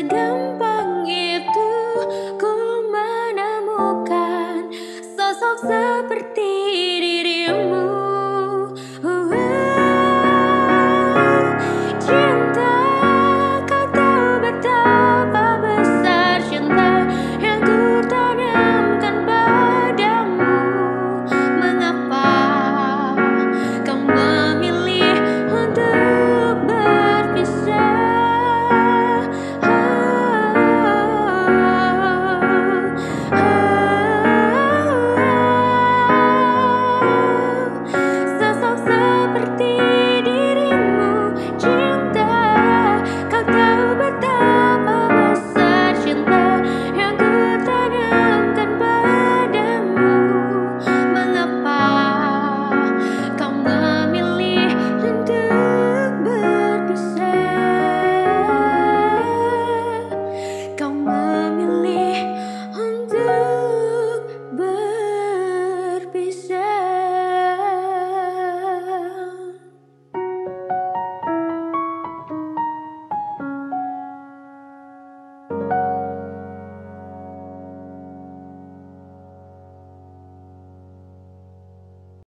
segampang itu ku menemukan sosok seperti